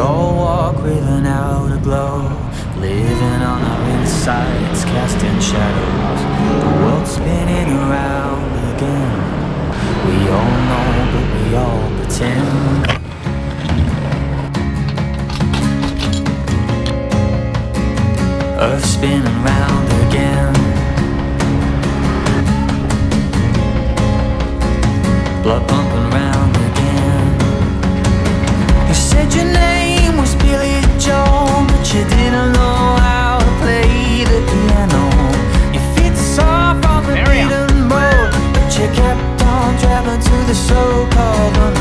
all walk with an outer glow Living on our insides, casting shadows The world's spinning around again We all know, but we all pretend Earth spinning round again Blood pump. the so-called